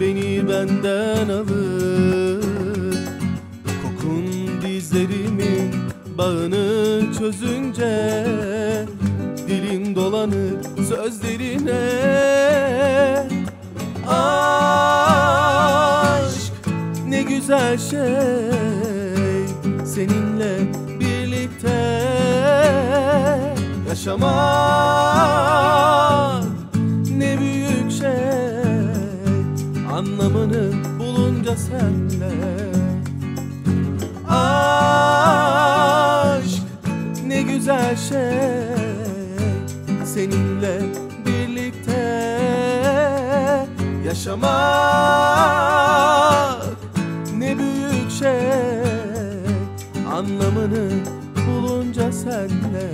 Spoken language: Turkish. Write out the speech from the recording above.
beni benden alır. Kokun dizlerimin bağını çözünce Dilim dolanır sözlerine. Aşk ne güzel şey Seninle birlikte yaşamak Anlamını bulunca senle. Aşk ne güzel şey Seninle birlikte yaşamak ne büyük şey. Anlamını bulunca senle